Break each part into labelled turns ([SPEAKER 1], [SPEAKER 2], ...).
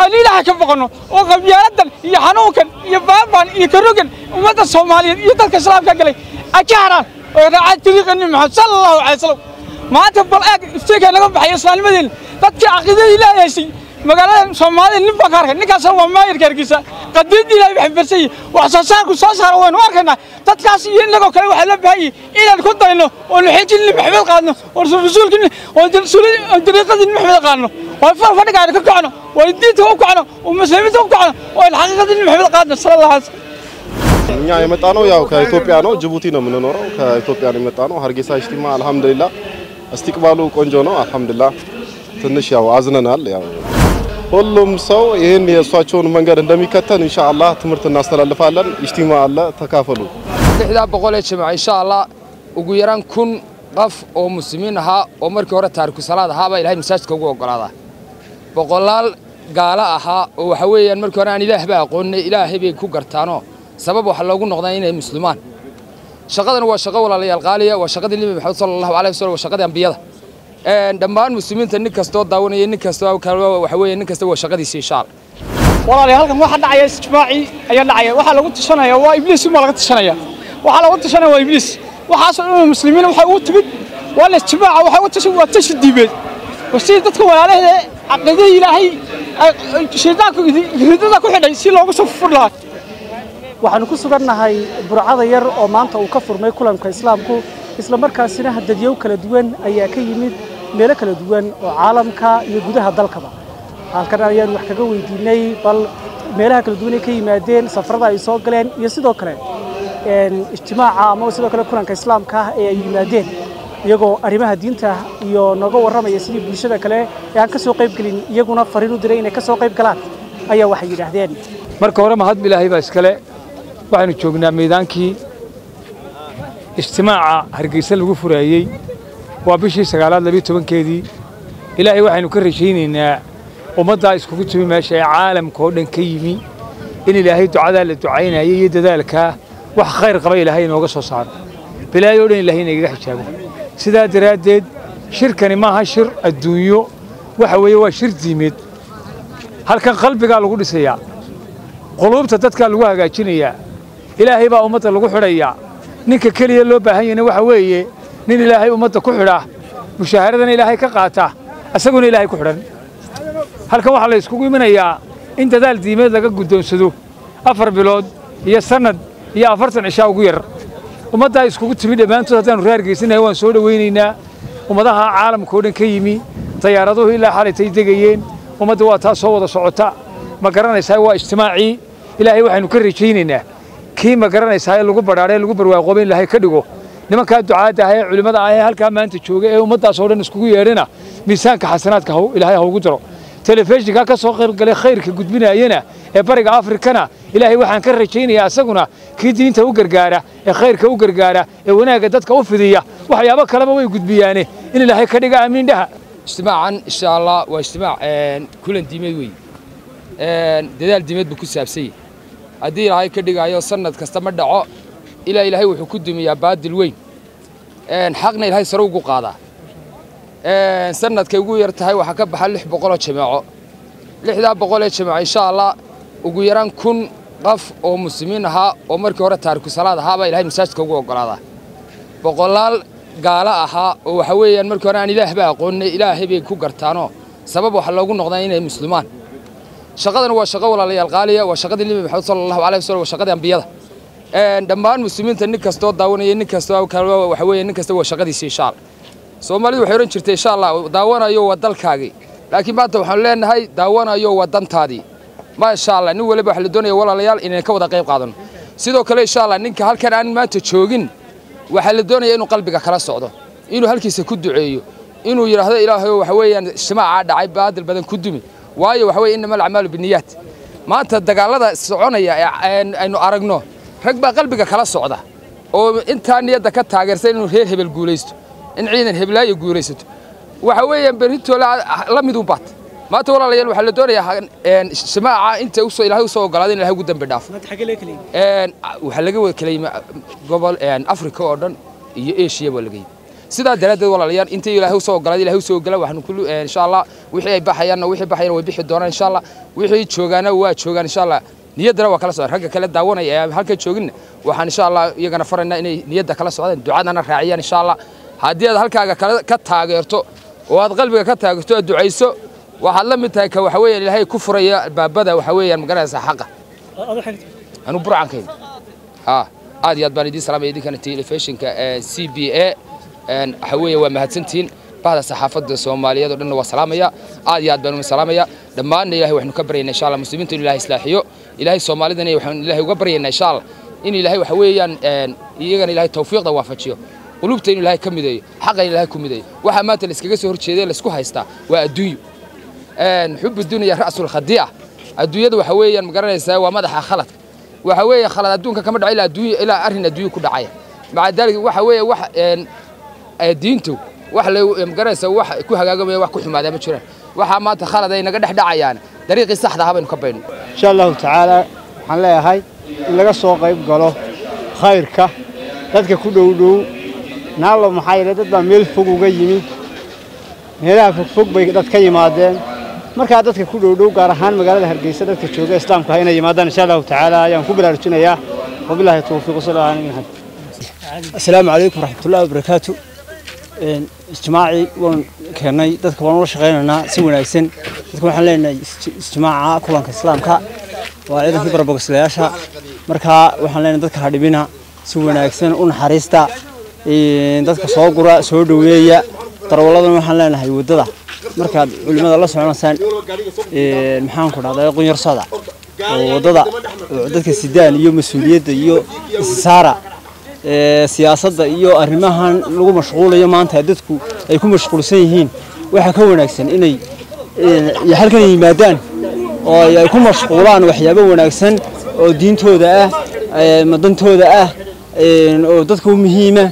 [SPEAKER 1] aan ilaahay ka boqonno oo qabyaaladan iyo xanuunkan iyo baabaan iyo karogan ummadda soomaaliyeed iyo dadka islaamka galay. Ay ka haraan oo raacaan dariiqa nabi maxamed sala allahu calay wasalam maanta bal eeg iftiinka naga baxay islaamnimadeena dadkii caqiidada ilaahay haysay magaalada soomaalida nin baan ka arkay. Ninkaasna waa maayirka hargeysa qadiidda ilaahay waxay barsayey wax soo saarku soo saara waynu arkaynaa dadkaas iyo innagoo kale waxaa loo baahan yahay inaan ku dayno oo nuxeejin nabi maxamed qaadno oo rasuulki oo dariiqadii nabi maxamed qaadno oo far fadhigaana ka kacno oo diinta u kacno oo muslimiinta u kacno oo xaqiiqadii nabi maxamed qaadno sala allahu alay
[SPEAKER 2] እኛ የመጣ ነው ያው ከኢትዮጵያ ነው፣ ጅቡቲ ነው የምንኖረው። ከኢትዮጵያ ነው የመጣ ነው። ሀርጌሳ ኢጅቲማ አልሐምዱሊላህ እስቲቅባሉ ቆንጆ ነው አልሐምዱሊላህ። ትንሽ ያው አዝነናል። ያው ሁሉም ሰው ይህን የእሷቸውን መንገድ እንደሚከተል ኢንሻአላህ ትምህርት እናስተላልፋለን። ኢጅቲማ አለ፣ ተካፈሉ።
[SPEAKER 3] ee jamac insha allah ugu yaraan kun qof oo muslimiin ahaa oo markii hore taariku salaad ahaa baa ilahay masaajidka ugu oggolaadaa boqolaal gaalo ahaa oo waxa weeyaan markii hore aan ilaahba aqoonnay ilaahay bay ku gartaanoo sabab waxa loogu noqdaa inay muslimaan. Shaqadan waa shaqo walaalayaal qaaliya waa shaqadii nebi maxamed sala allahu alayhi wasallam waa shaqadii ambiyada. Dhammaan muslimiinta nin kastoo daawanaya nin kastoo waxa weeye nin kasta waa shaqadiisa insha allah
[SPEAKER 1] walaalayaal halkan waxa dhacaya istimaaci ayaa dhacaya. Waxa lagu tashanaya waa ibliis uma laga tashanaya waxa lagu tashanaya waa ibliis. Waxaas oo dhan muslimiin waxa ugu timid waa la istimaaca waxa ugu tashan waa tashi diibeed wasi dadka walaalaheeda caqiidada ilaahay shaydaanku ridada ku xidhay si loogu soo fur lahaa
[SPEAKER 4] waxaanu ku sugannahay burcada yar oo maanta uu ka furmay kulanka islaamku isla markaasina dadyow kala duwan ayaa ka yimid meelo kala duwan oo caalamka iyo gudaha dalkaba. Halkan ayaanu wax kaga weydiinay bal meelaha kala duwan ay ka yimaadeen safarada ay soo galeen iyo sidoo kale ijtimaaca ama sidoo kale kulanka islaamka ah ee ay yimaadeen iyagoo arrimaha diinta iyo nooga warramaya sidii bulshada kale ee aan ka soo qayb gelin iyaguna fariin u diray inay ka soo qayb galaan ayaa waxay yidhaahdeen.
[SPEAKER 5] Marka hore mahad ilaahay baa iskale. Waxaynu joognaa meydaankii ijtimaaca hargeysa lagu furaayey. Waa bishii sagaalaad labiyo tobankeedii. Ilaahay waxaynu ka rajaynaynaa ummaddaa iskugu timi meesha ee caalamka oo dhan ka yimi in ilaahay ducadaa la ducaynaya iyo dadaalkaa wax khayr qaba ilaahay inooga soo saaro. Bilaayo dhan ilaahay inagaga xijaabo sidaa daraaddeed shirkani maaha shir adduunyo. Waxa weeye waa shir diimeed. Halkan qalbigaa lagu dhisayaa. Quluubta dadkaa lagu hagaajinayaa. Ilaahay baa ummadda lagu xidhayaa. Ninka keliya loo baahan yahayna waxa weeye nin ilaahay ummadda ku xidha mushaaharadana ilaahay ka qaata. Isaguna ilaahay ku xidhan. Halkan waxaa la iskugu iminayaa in dadaal diimeed laga guddoonsado. Afar bilood iyo sannad iyo afartan cishaa ugu yar ummaddaa iskugu timi dhammaantood haddaanu raargeysanahay waan soo dhowaynaynaa ummadaha caalamka oo dhan ka yimi dayaaraduhu ilaa xalaytay degayeen. Ummadda waa taa soo wada socota. Ma garanaysaa waa ijtimaacii ilaahay waxaynu ka rajaynaynaa. Kii ma garanaysaa ee lagu badhaadhay lagu barwaaqoobay in ilaahay ka dhigo. Nimankaa ducaadda ah ee culimmada ah ee halkaa maanta jooga ee ummaddaas oo dhan iskugu yeedhana miisaanka xasanaadka ilaahay ha ugu daro. Telefishinka ka soo qaybgalay khayrka gudbinaayana ee bariga afrikana ilaahay waxaan ka rajaynayaa isaguna kii diinta u gargaara ee khayrka u gargaara ee wanaagga dadka u fidiya. Waxyaabo kaleba way gudbiyaane. In ilaahay ka dhiga aamiin dhaha.
[SPEAKER 3] Ijtimaacan insha allah waa ijtimaac kulan diimeed wey dadaal diimeed buu ku saabsan yahay. Haddii ilaahay ka dhigaayo sanad kasta ma dhaco ilaa ilaahay wuxuu ku dumiyaa baadil weyn. Xaqna ilaahay sare ugu qaadaa sanadkay ugu yar tahay waxaa ka baxa lix boqoloo jameeco lixdaa boqol ee jameeco insha allah ugu yaraan kun qof oo muslimiin ahaa oo markii hore taariku salaad ahaa baa ilahay masaajidka ugu oggolaadaa boqolaal gaalo ahaa oo waxa weeyaan markii hore aan ilaahba aqoonnay ilaahay bay ku gartaanoo sabab waxa loogu noqdaa inay muslimaan. Shaqadan waa shaqo walaalayaal qaaliya waa shaqadii nebi maxamed sala allahu alayhi wasallam waa shaqadii ambiyada. Dhammaan muslimiinta nin kastoo daawanaya nin kastoo waxa weeye nin kasta waa shaqadiisa insha allah soomaalidu waxay odhan jirtay insha allah daawanayo waa dalkaagii. Laakiin maanta waxaanu leenahay daawanayo waa dantaadii maasha allah nin waliba waxa la doonaya walaalayaal inaan ka wada qayb qaadano sidoo kale insha allah ninka halkan aan maanta joogin waxaa la doonaya inuu qalbiga kala socdo inuu halkiisa ku duceeyo inuu yidhaahdo ilaahay waxa weeyaan ijtimaacaa dhacay baadil badan ku dumi. Waayo waxa weeye innama alacmaalu biniyaat maanta dagaalada soconaya aynu aragno rag baa qalbiga kala socda oo intaa niyadda ka taageersan inuu reer hebel guulaysto in ciidan heblaayo guulaysato. Waxa weeyaan berritoola la mid u baat maanta walaalayaal waxaa la doonayaa ijtimaaca inta u soo ilaahay u soo ogolaaday in ilahay ugu dambi dhaafo. Waxaa laga wada kala yimi gobol afrika oo dhan iyo asia baa laga yimi sidaa daraaddeed walaalayaal intii ilaahay u soo ogolaaday ilaahay u soo ogola waxaanu kullu insha allah wixii ay baxayaanna wixii baxayana way bixi doonaan insha allah wixii joogaana waa joogaan insha allah niyaddana waa kala socdaan. Ragga kale daawanaya ee halka joogin waxaan insha allah iyagana faraynaa inay niyadda kala socdaan ducadana raaciyaan insha allah haddii aad halkaaga ka taageerto oo aad qalbiga ka taageerto aad ducayso waxaad la mid tahay ka waxa weeyaan ilaahay ku furaya albaabada waxa weeyaan magaranaysa xaqa. Anu burcankayda ha aad iyo aad baan idiin salaamaya idinkana telefishinka c b a waxa weeye waa mahadsantihiin bahda saxaafadda soomaaliyeed oo dhanna waa salaamaya. Aad iyo aad baan uga salaamaya. Dhammaanna ilahay waxaynu ka baryaynaa insha allah muslimiinta inu ilahay islaaxiyo. Ilahay soomaalidana waxaynu ilahay uga baryaynaa insha allah in ilahay waxa weeyaan iyagana ilahay tawfiiqda waafajiyo. Qulubta inu ilahay ka mideeyo xaqa in ilahay ku mideeyo. Waxaa maanta laiskaga soo horjeedee la isku haystaa waa adduunyo xubu dunya ra'sul khadiica adduunyada waxa weeyaan ma garanaysaa waa madaxa khaladka waxa weeye khalad adduunka kama dhaco ilaa adduunya arrin adduunyo ku dhacaya. Maca daalika waxa weeye wax diintu wax la ma garanaysaa wax ku hagaagamaya wax ku xumaadaa ma jiraan. Waxaa maanta khalad ay naga dhex dhacayaan. Dariiqii saxda ah baynu ka bayno
[SPEAKER 6] insha allahu tacaala waxaan leeyahay in laga soo qayb galo khayrka dadka ku dhow dhow. Naalo maxaa yeele dad baa meel fog uga yimi meelaha fogfog bay dad ka yimaadeen markaa dadka ku dhow dhow gaar ahaan magaalada hargeysa dadka jooga islaamka ah inay yimaadaan insha allahu tacaala ayaan ku baraarujinayaa wabilaahi tawfiiq asalaamu calaykum waraxmatullahi wabarakaatu ijtimaacii waan keennay dadka waan ula shaqaynaynaa si wanaagsan dadka waxaan leenahay ijtimaaca kulanka islaamka waa ciidankii barabogislayaasha markaa waxaan leenahay dadka hadhibina si wanaagsan u naxariista dadka soo gura soo dhoweeya darwalladan waxaan leenahay waddada markaad culimmada la soconaysaan maxaan ku dhahdaa qunyarsoda oo waddada dadka sidaan iyo mas'uuliyadda iyo issaara siyaasadda iyo arrimahan lagu mashquulayo maanta dadku ay ku mashquulsan yihiin. Waxaa ka wanaagsan inay halkan yimaadaan oo ay ku mashquulaan waxyaabo wanaagsan oo diintooda ah madantooda ah oo dadka u muhiima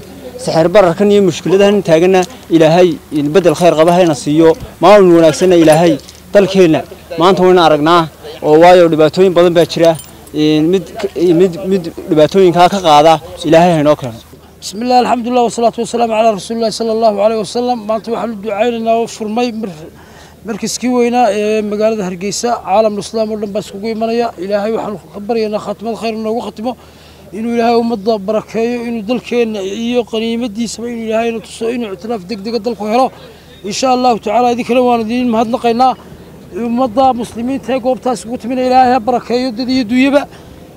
[SPEAKER 6] sixir bararkan iyo mushkiladahan taagana ilaahay bedel khayr qaba hayna siiyo maalin wanaagsanna ilaahay dalkeenna maanta wayna aragnaa oo waayo dhibaatooyin badan baa jira mid mid mid dhibaatooyinkaa ka qaada ilaahay haynoo keeno
[SPEAKER 7] بسم الله الحمد لله والصلاة والسلام على رسول الله صلى الله عليه وسلم maanta waxaan u ducaynaynaa oo furmay markiskii weynaa ee magaalada hargeysa caalam islaam oo dhan baa iskugu imanaya ilaahay waxaan ka baryaynaa khaatimad khayr noogu khatimo إنه إلهي ومضى بركاية إنه دلكين إيو قنيمة دي سبعين إلهي نتصو إنه اعتناف دق دق دلك وهرو إن شاء الله تعالى ذيك الوان دين مهد نقينا ومضى مسلمين تاقوا بتاسقوت من إلهي بركاية دي
[SPEAKER 8] دويبة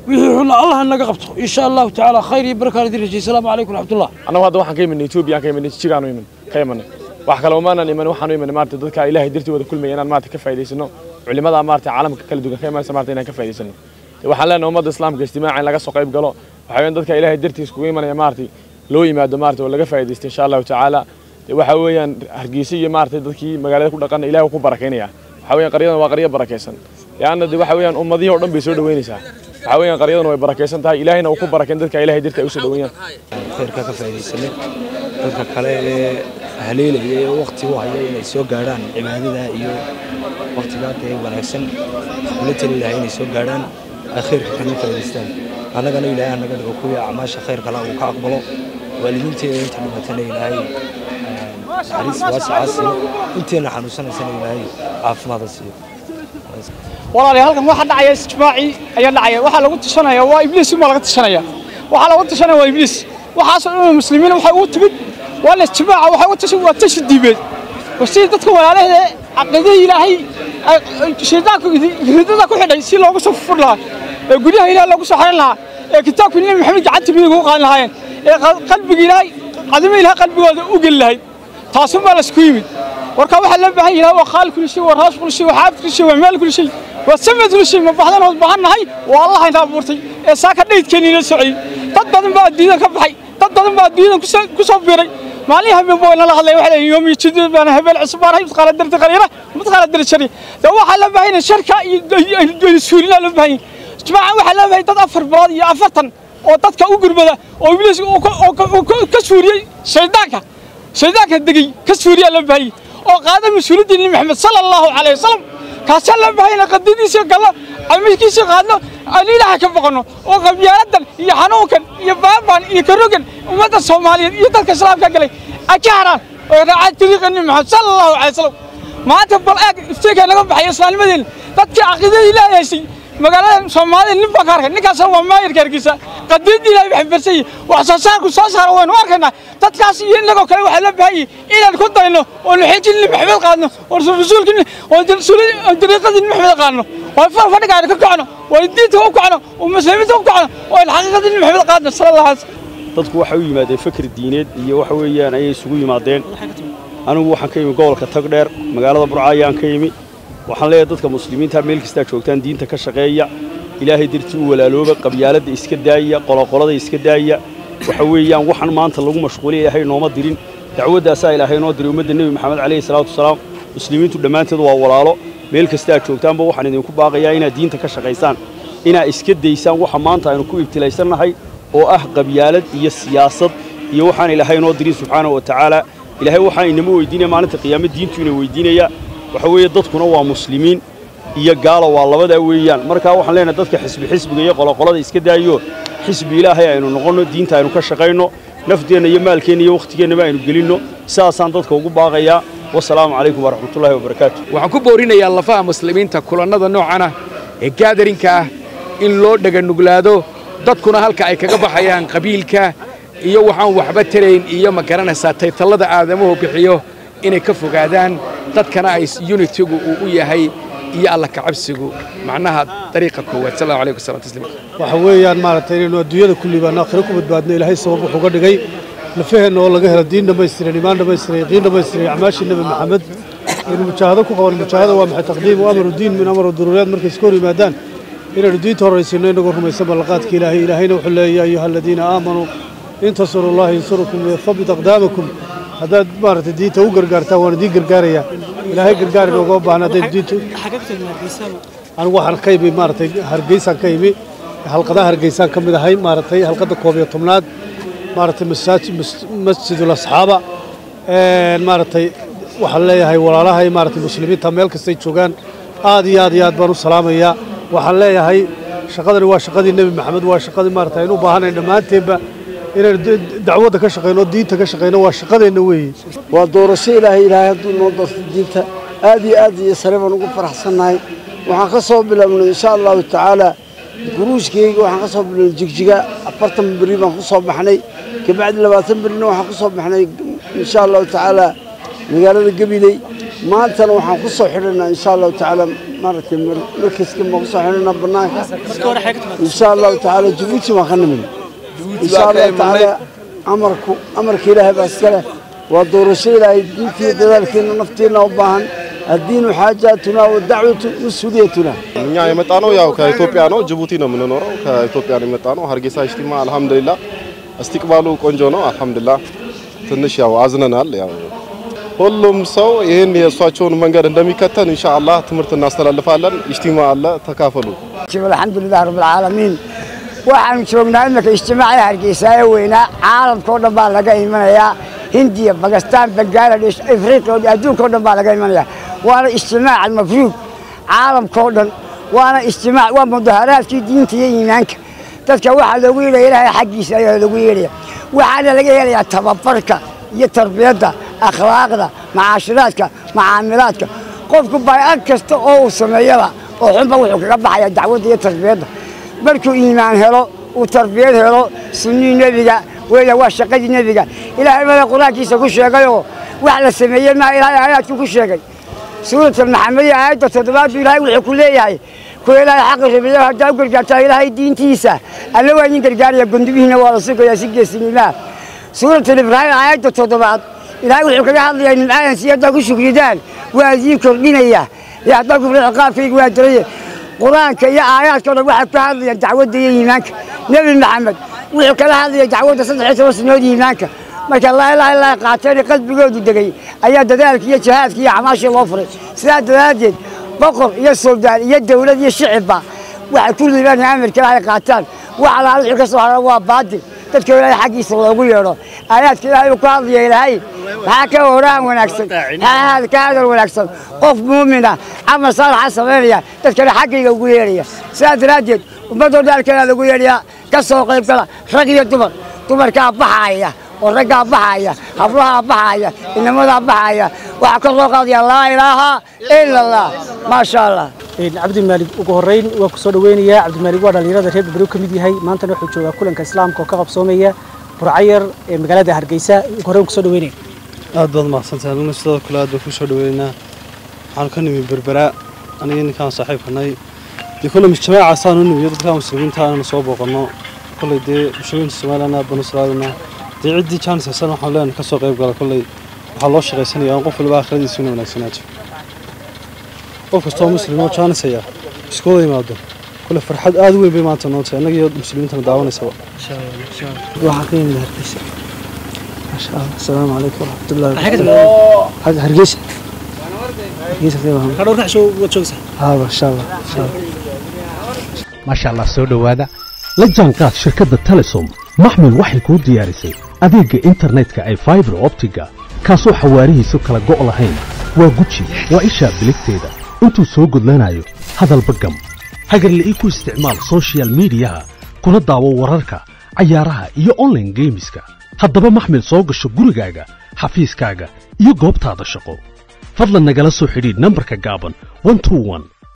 [SPEAKER 8] ويحن الله أنك قبطه إن شاء الله تعالى خيري بركة دي رجي السلام عليكم ورحمة الله. أنا واحد واحد كي من يوتيوب يعني كي من تشيغان ويمن كي من واحد كلا ومانا نيمان وحان ويمن مارت دلك إلهي درتي وذا كل ما ينان مارت كفاية دي سنو علماء مارت عالم كل دوك خيما سمارت إنا كفاية دي سنو وحلنا أمد الإسلام كاجتماعي لقى سقيب قالوا وحيان ذلك إله درتي سكوي من يمارتي لو يما دمارتي ولا قفا يدست إن شاء الله تعالى وحويان هرجيسي يمارتي ذلك مقالة كل قن إله وكو بركينيا وحويان قريضا وقريا بركيسن يعني ذي وحويان أمد يهور دم بيسود وينيسا وحويان قريضا وبركيسن تها إله نوكو بركين ذلك إله
[SPEAKER 9] درتي أسود وين خير كفا يدست ذلك قال هليل وقت وحي يسوع قران عبادة يو وقت لا تي ولا سن ولا تري لا يسوع قران ay khayrka kana faa'iidaystaan annagana ilaahay anaga dhigo kuwii acmaasha khayrkala uu ka aqbalo waalidiinteeda inta dhimatana ilaahay naxariis waasica siiyo inteena xanuunsanaysana ilaahay caafimaada siiyo
[SPEAKER 1] walaalayaal halkan waxa dhacaya ijtimaacii ayaa dhacaya waxa lagu tashanaya waa ibliis uma laga tashanaya waxa lagu tashanaya waa ibliis waxaasoo dhan muslimiin waxay ugu timid waa la ijtimaaca waxay ugu tashan waa tashi diimeed wasi dadka walaalahee caqiidadii ilaahay shaydaanku ridada ku xidhay si loogu soo fur lahaa ee guryaha ilaahay loogu soo xarin lahaa ee kitaabka nabi maxamed gacanta midig ugu qaadan lahaayeen ee qalbiga ilaahay cadimo ilaahay qalbigooda u geli lahayd. Taasun baa la isku yimid. Warka waxaa loo baahan yahay waa qaal kulli shay waa raas kulli shay waa xaafid kulli shay waa meel kulli shay waa samad kulli shay ma baxdan oo baahan nahay? Waa allah inta abuurtay. Ee saaka dhaydkeeni la socday. Dad badan baa adduunyadan ka baxay. Dad badan baa adduunyadan ku soo biiray. Maalin habeen boo nala hadlay waxa leeyahay yoomi jidid baan habeen cusub baan hayb qala darti qaliira mid qala dar shari. Da waxa la baahan yahay sharka iyo suulina la baahan jamaca waxa la baahan dad afar bilood iyo afartan oo dadka u gurbada oo ibliis ka suuriyay shaydaanka. Shaydaanka degay ka suuriya la baahan oo qaada mas'uuliyadda nabi maxamed sala allahu calayhi wasalam kaasaa la baahayna qadadiisa galno camiskiisa qaadno aan ilaaha ka boqonno oo qabyaaladan iyo xanuunkan iyo baabaan iyo karogan ummadda soomaaliyeed iyo dadka islaamka galay. Ay oo raacaan dariiqa nabi maxamed sala allahu calay wasalam maanta bal eeg iftiinka naga baxay islaamnimadeena dadkii caqiidadii la haysay magaalada soomaalida nin baa ka arkay ninkaas waa maayirka hargeysa qadiidii ilaahay waxay barsayey wax soo saarku soo saara waynu arkaynaa dadkaas iyo innagoo kale waxaa loo baahan yahay inaan ku dayno oo nuxijin maxmed qaadno oo rasuulka oo dariiqadii maxmed qaadno oo far fadhigaana ka kacno oo diinta u kacno oo muslimiinta u kacno oo xaqiiqadii maxmed qaadno sala allahu alay
[SPEAKER 10] dadku waxay u yimaadeen fakr diineed iyo waxa weeyaan ayay isugu yimaadeen anigu waxaan ka yimi gobolka tagdheer magaalada burca ayaan ka yimi waxaan leeyahay dadka muslimiinta meel kastaa joogtaan diinta ka shaqeeya ilaahay dartii u walaalooba qabyaaladda iska daaya qoloqolada iska daaya waxa weeyaan waxaan maanta lagu mashquuliya ilaahay nooma dirin dacwaddaasaa ilaahay noo diray ummadda nebi maxamed calayhi salaatu wasalaam muslimiintu dhammaanteed waa walaalo meel kastaa joogtaanba waxaan idinku baaqayaa inaad diinta ka shaqaysaan inaad iska daysaan waxa maanta aynu ku ibtilaysannahay oo ah qabyaalad iyo siyaasad iyo waxaan ilaahay noo dirin subxaanahu wa tacaala ilaahay waxaan inama weydiinaya maalinta qiyaamo diintu ina weydiinaya waxa weeye dadkuna waa muslimiin iyo gaalo waa labadaa weeyaan. Markaa waxaan leenahay dadka xisbi xisbiga iyo qoloqolada iska daayo xisbi ilaahay aynu noqonno diinta aynu ka shaqayno nafteenna iyo maalkeenna iyo wakhtigeennaba aynu gelinno. Sidaasaan dadka ugu baaqayaa wasalaamu calaykum waraxmatullaahi wabarakaatu
[SPEAKER 11] waxaan ku boorinayaa lafaha muslimiinta kulannada noocana ee gaadarinka ah in loo dhaganuglaado dadkuna halka ay kaga baxayaan qabiilka iyo waxaan waxba tarayn iyo ma garanaysaa taytallada aadamuhu bixiyo inay ka fogaadaan dadkana ay unitigu uu u yahay iyo alla kacabsigu. Macnaha dariiqa koowaad. Sal allahu alaykum wasalam tasliim
[SPEAKER 12] waxa weeyaan maaragtay inaynu adduunyada ku aakhiro ku badbaadno ilaahay sabab wuxuu ga dhigay lafaheenna oo laga helo diin dhammaystiran iimaan dhammaystiran yaqiin dhammaystiran acmaashii nebi maxamed. Aynu mujaahado ku qaban mujaahada waa maxay? Taqdiimu amaru diin min amaru duruuriyaad markay iska hor yimaadaan inaynu diinta horraysiinno inagoo rumaysan ballaqaadka ilaahay. Ilaahayna wuxuu leeyahay ayuha aladiina aamanuu in tansuru allaha yansurukum wayathabbit aqdaamakum haddaad maaragtay diinta u gargaartaan waan idiin gargaarayaa ilaahay gargaar inoogama baahna haddaynu diinta anigu waxaan ka imi maaragtay hargeysaan ka imi halqadaha hargeysaan ka mid ahay maaragtay halqadda koob iyo tobnaad maaragtay masaajid masjidul asxaaba maaragtay waxaan leeyahay walaalahay maaragtay muslimiinta meel kastay joogaan aad iyo aad iyo aad baan u salaamayaa waxaan leeyahay shaqadani waa shaqadii nebi maxamed waa shaqadii maaragtay aynu u baahanayn dhammaanteenba inaynu dacwadda ka shaqayno diinta ka shaqayno waa shaqadeenna weeye
[SPEAKER 13] waa doorasho ilaahay ilaahay hadduu noo doorto diinta aad iyo aad iyo sare baan ugu faraxsannahay waxaan ka soo bilownay insha allahu tacaala guruushkayga waxaan ka soo bilownay jigjiga afartan beri baan ku soo baxnay kabacdi labaatan berina waxaan ku soo baxnay insha allahu tacaala magaalada gabiley maantana waxaan ku soo xidhanaa insha allahu tacaala maaragtay markaska baan ku soo xidhanaa bannaanka insha allahu tacaala jabuuti baan ka nimid insha allahu tacaala amarku amarka ilaahay baa iska leh waa doorasho ilaahay diintiiyo dadaalkeenna nafteenna u baahan الدين حاجاتنا والدعوة مسؤوليتنا
[SPEAKER 2] እኛ የመጣ ነው ያው ከኢትዮጵያ ነው፣ ጅቡቲ ነው የምንኖረው። ከኢትዮጵያ ነው የመጣ ነው። ሀርጌሳ ኢጅቲማ አልሐምዱሊላህ እስቲቅባሉ ቆንጆ ነው አልሐምዱሊላህ። ትንሽ ያው አዝነናል። ያው ሁሉም ሰው ይህን የእሷቸውን መንገድ እንደሚከተል ኢንሻአላህ ትምህርት እናስተላልፋለን። ኢጅቲማ አለ፣ ተካፈሉ።
[SPEAKER 14] alxamdulilah rabbilcaalamiin waxaanu joognaa iminka ijtimaaci hargeysa ee weynaa caalamkao dhan baa laga imanayaa hindiya bakistaan bangaladesh afriqiya adduunkao dhan baa laga imanaya. Waana ijtimaac almafruuq caalamkao dhan waana ijtimaac waa mudaharaadkii diinta iyo iimaanka. Dadka waxaa loogu yeelaya ilaahay xaggiisa ayaa loogu yeelaya waxaana laga helayaa tababarka iyo tarbiyadda akhlaaqda macaashiraadka macaamilaadka qofku baycad kasta oo uu sameeyaba oo xunba wuxuu kaga baxaya dacwadda iyo tarbiyadda markuu iimaan helo uu tarbiyad helo sunnii nebiga weya waa shaqadii nebiga. Ilaahay bada qur'aankiisa ku sheegayoo wax la sameeyey maa ilaahay aayaadku ku sheegay. Suurat almaxamediya aayadda toddobaad buu ilaahay wuxuu ku leeyahay kuwa ilaahay xaqi rabiyo haddaa u gargaartaa ilaahay diintiisa alla waa idin gargaaraya gundubihiina waa la sugayaa si geesinimaa suurat alibraahim aayadda toddobaad ilaahay wuxuu kaga hadlayaa nimcaadan si haddaa ku shukridaan waa idiin kordhinaya. Iyo haddaa kufri ciqaabkayga waa daraya qur'aanka iyo aayaadka o dhan waxay ka hadlayaan dacwadda iyo iimaanka nebi maxamed wuxuu kala hadlaya dacwadda saddex iyo toban sanood iimaanka marka laa ilaaha illaa qaateen qalbigoodu degay ayaa dadaalkii iyo jihaadkii iyo acmaashii loo furay sidaa daraaddeed boqor iyo soldaan iyo dawlad iyo shicibba waxay ku liibaan amarka ilaahay qaataan wax alaala wixii ka soo haran waa baadil dadka ilaahay xaggiisa loogu yeedho aayaadka ilaahay maxaa ka horaan wanaagsan maxaa ka hadal wanaagsan qof muumina camal saalaxa samaynaya dadkana xaggayga ugu yeedhaya sidaa daraaddeed ummaddoo daalkeeda lagu yeedhayaa ka soo qayb gala rag iyo dumar dumarkaa baxaaya oo raggaa baxaya hablahaa baxaya inamadaa baxaya waxaa ka soo qaadaya laa ilaaha ila allah maasha allah
[SPEAKER 4] cabdimaalig ugu horreyn waa ku soo dhaweynayaa cabdimaalig waa dhallinyarada reer berbero ka mid yahay maantana wuxuu joogaa kulanka islaamka oo ka qabsoomaya burcayar ee magaalada hargeysa ugu horreyn ku soo dhaweynaya
[SPEAKER 12] أدل ما حصلت أنا مستوى كل هذا في شغل وينا عن كني من بربرة. أنا يعني كان صحيح هني دي كل مجتمع عصان إنه يدخل كان مسلمين تاعنا نصوب وقنا. كل دي مسلمين استعمال أنا بنصرالنا دي عدي كان سنة حلا أنا كسر غيب قال كل حلاش غير سنة يوم قفل بآخر دي سنة من السنة أو في استوى مسلم أو كان سيا بسكول ما أدل كل فرحة أدوي بما تنوت أنا جيد مسلمين تنا دعوني سوا. إن شاء الله شاء الله ما شاء الله السلام عليكم ورحمه الله
[SPEAKER 15] وبركاته حاجة هرقيشه هرقيشه
[SPEAKER 16] فيها هذا روح شو وتشوفها هذا ان شاء الله ان شاء الله ما شاء
[SPEAKER 15] الله سو دhowaada la jaanqaad shirkadda Telesom Maxmed waxay ku diyaarisay adeegga internetka ay fiber optiga kaasoo xawaarihiisu kala go' lahayn waa guji waa isha biligteeda intuu soo gudlanayo hadalba gam hagarle ii ku isticmaal social mediaha kuna daawo wararka cayaaraha iyo online gameska haddaba maxmil soo gasho gurigaaga xafiiskaaga iyo goobtaada shaqo. fadlan nagala soo xidhiidh nambarka gaaban